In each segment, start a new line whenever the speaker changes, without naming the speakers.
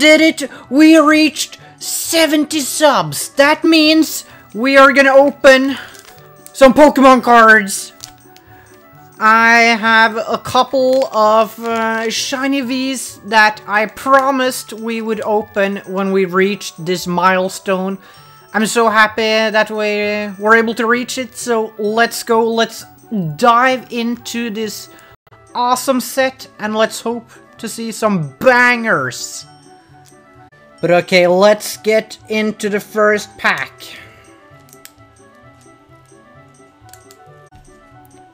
did it! We reached 70 subs! That means we are gonna open some Pokemon cards. I have a couple of uh, shiny Vs that I promised we would open when we reached this milestone. I'm so happy that we were able to reach it, so let's go, let's dive into this awesome set and let's hope to see some bangers. But okay, let's get into the first pack.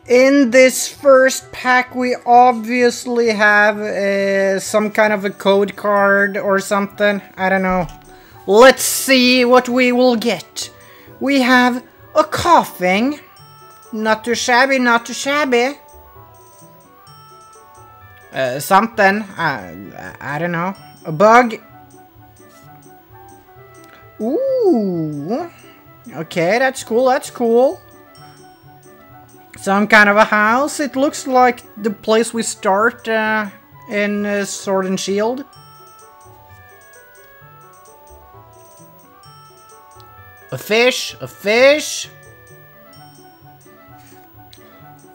In this first pack, we obviously have uh, some kind of a code card or something. I don't know. Let's see what we will get. We have a Koffing. Not too shabby, not too shabby. Uh, something. Uh, I don't know. A bug. Ooh. Okay, that's cool, that's cool. Some kind of a house. It looks like the place we start uh, in uh, Sword and Shield. A fish, a fish.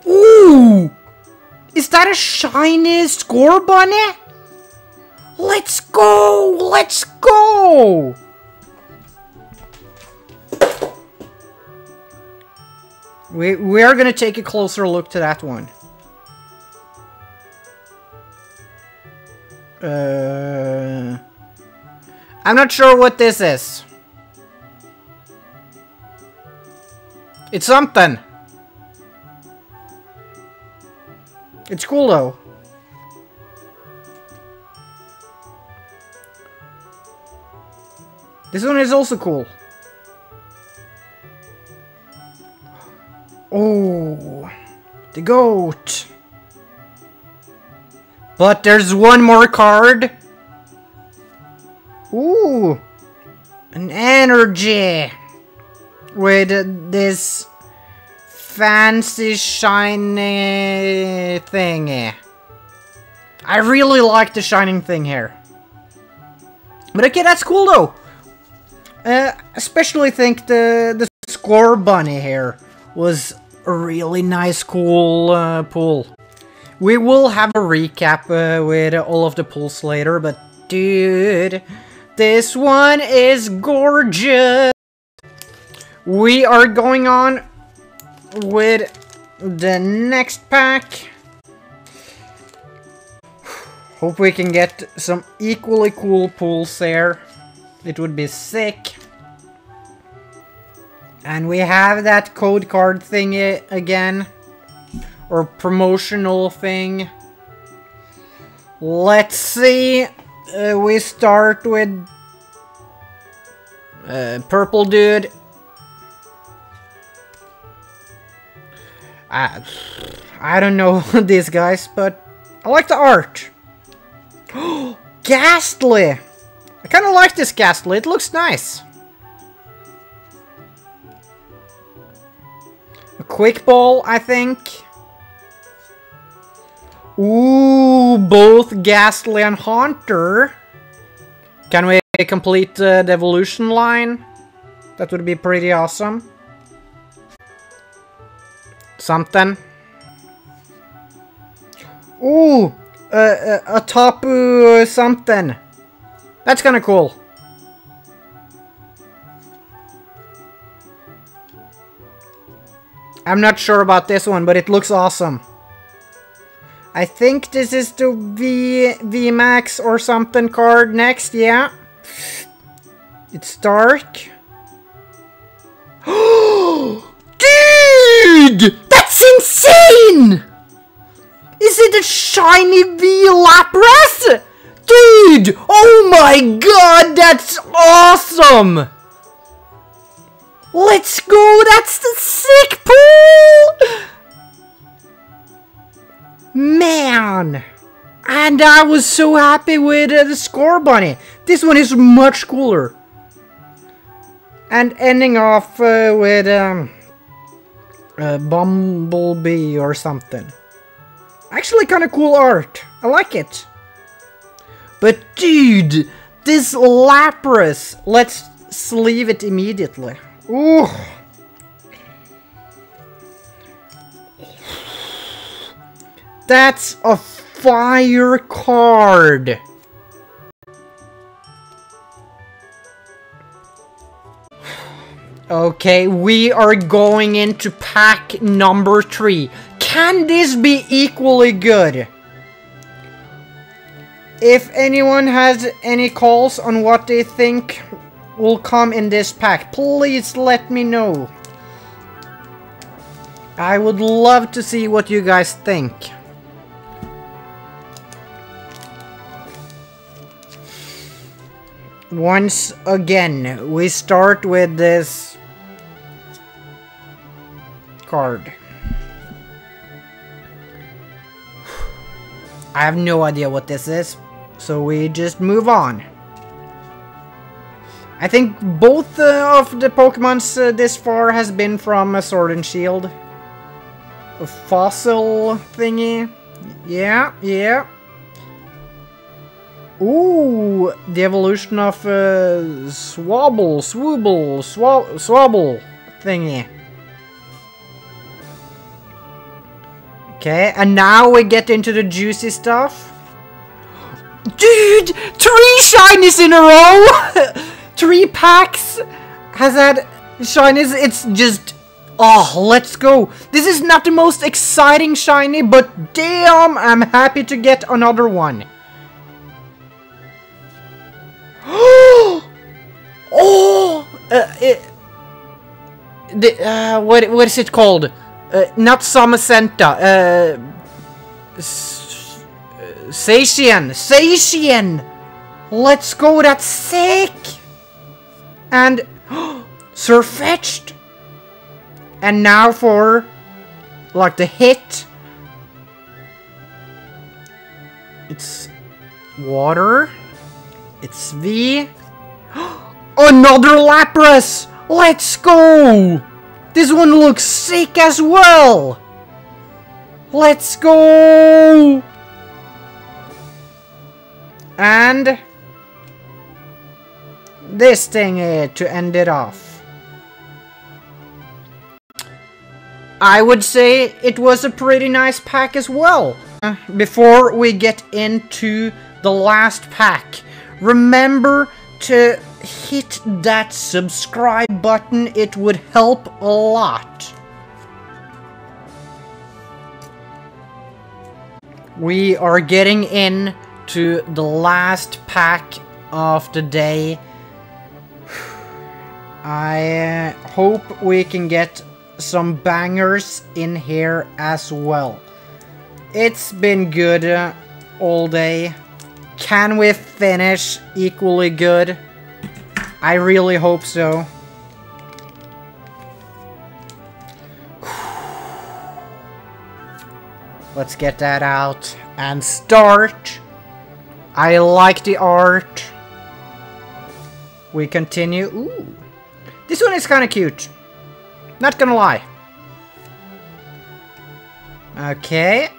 Ooh! Is that a shiny Scorbunny? Let's go! Let's go! We, we are gonna take a closer look to that one. Uh, I'm not sure what this is. It's something. It's cool though. This one is also cool. The goat. But there's one more card. Ooh, an energy with this fancy shiny thing. I really like the shining thing here. But okay, that's cool though. Uh, especially think the the Scorbunny here was a really nice, cool uh, pull. We will have a recap uh, with all of the pools later, but dude, this one is gorgeous. We are going on with the next pack. Hope we can get some equally cool pools there. It would be sick. And we have that code card thing again. Or promotional thing. Let's see. Uh, we start with... Uh, purple dude. I, I don't know these guys, but I like the art. Gastly! I kind of like this Gastly. it looks nice. A quick ball, I think. Ooh, both Gastly and Haunter. Can we complete uh, the evolution line? That would be pretty awesome. Something. Ooh, uh, uh, a Tapu something. That's kind of cool. I'm not sure about this one, but it looks awesome. I think this is the V VMAX or something card next, yeah. It's dark. Dude! That's insane! Is it a shiny V Lapras? Dude! Oh my god, that's awesome! Let's go! That's the sick pool! Man! And I was so happy with uh, the Scorbunny. This one is much cooler. And ending off uh, with um, a Bumblebee or something. Actually kind of cool art. I like it. But dude, This Lapras! Let's sleeve it immediately. Ooh! That's a fire card! Okay, we are going into pack number three. Can this be equally good? If anyone has any calls on what they think will come in this pack, please let me know. I would love to see what you guys think. Once again, we start with this card. I have no idea what this is, so we just move on. I think both uh, of the Pokemons uh, this far has been from a Sword and Shield. A fossil thingy. Yeah, yeah. Ooh, the evolution of uh, Swabble, Swooble, Swab Swabble thingy. Okay, and now we get into the juicy stuff. Dude, three shinies in a row! three packs has had shinies. It's just, oh, let's go. This is not the most exciting shiny, but damn, I'm happy to get another one. oh, uh, it, the, uh, what, what is it called? Uh, not Zamazenta. Uh, Zacian. Zacian. Let's go. That's sick. And Sirfetch'd. And now for like the hit. It's water. It's V. Another Lapras! Let's go! This one looks sick as well! Let's go! And... This thing here to end it off. I would say it was a pretty nice pack as well. Before we get into the last pack, remember to hit that subscribe button, it would help a lot. We are getting in to the last pack of the day. I uh, hope we can get some bangers in here as well. It's been good uh, all day. Can we finish equally good? I really hope so. Let's get that out and start. I like the art. We continue. Ooh. This one is kind of cute. Not gonna lie. Okay.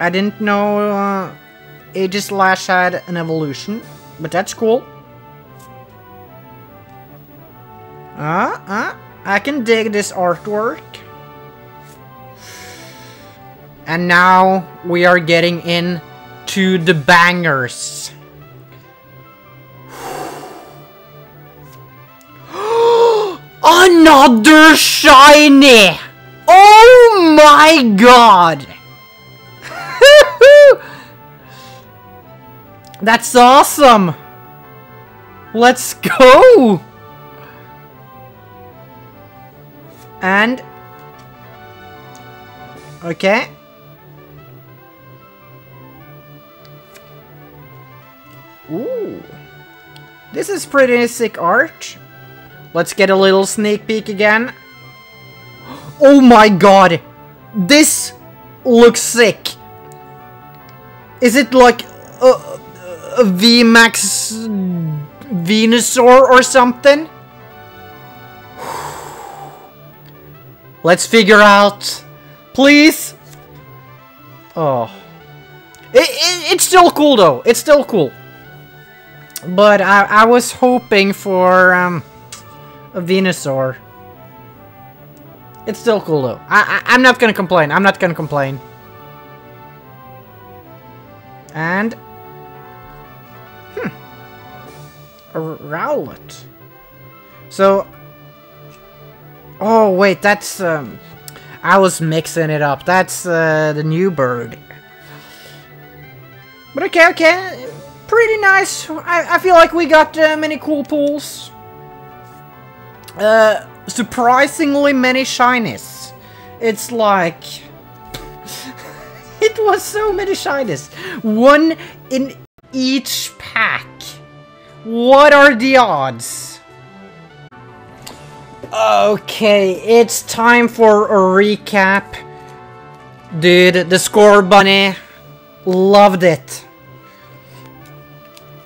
I didn't know uh, Aegislash had an evolution, but that's cool. Uh, uh, I can dig this artwork. And now we are getting in to the bangers. Another shiny! Oh my god! That's awesome! Let's go! And... Okay. Ooh. This is pretty sick art. Let's get a little sneak peek again. Oh my god! This looks sick! Is it like a, a VMAX Venusaur or something? Let's figure out. Please. Oh. It, it, it's still cool though. It's still cool. But I, I was hoping for um, a Venusaur. It's still cool though. I, I, I'm not gonna complain. I'm not gonna complain. And... Hmm. A Rowlet. So... Oh, wait, that's... Um, I was mixing it up. That's uh, the new bird. But okay, okay. Pretty nice. I, I feel like we got uh, many cool pools. Uh, surprisingly many shinies. It's like... it was so many shinies. One in each pack. What are the odds? Okay, it's time for a recap. Dude, the Scorbunny Loved it.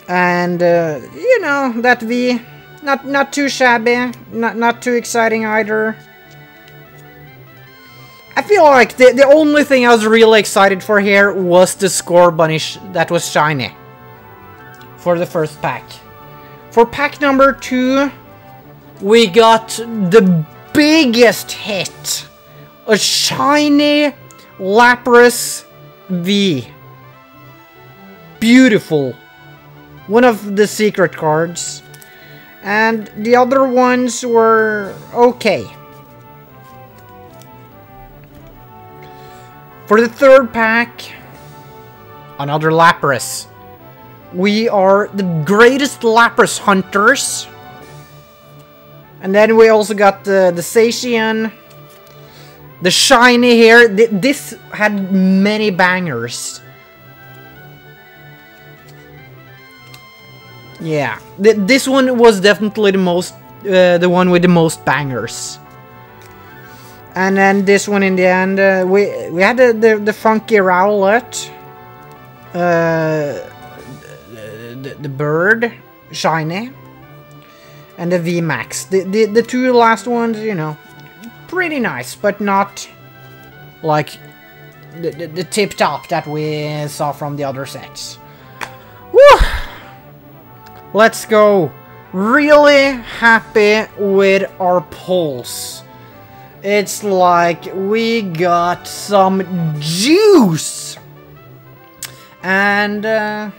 And, uh, you know, that V. Not not too shabby. Not, not too exciting either. I feel like the, the only thing I was really excited for here was the Scorbunny that was shiny. For the first pack. For pack number two, we got the biggest hit. A shiny Lapras V. Beautiful. One of the secret cards. And the other ones were okay. For the third pack, another Lapras. We are the greatest Lapras hunters. And then we also got the, the Zacian. The shiny here. This had many bangers. Yeah, Th this one was definitely the most, uh, the one with the most bangers. And then this one in the end, uh, we we had the the, the funky Rowlet, uh, the, the bird, shiny, and the VMAX. The, the the two last ones, you know, pretty nice, but not like the the, the tip top that we saw from the other sets. Woo! Let's go. Really happy with our pulls. It's like we got some juice. And uh,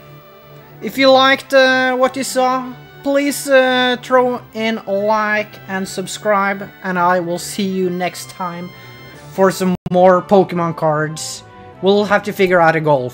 if you liked uh, what you saw, please uh, throw in a like and subscribe. And I will see you next time for some more Pokemon cards. We'll have to figure out a goal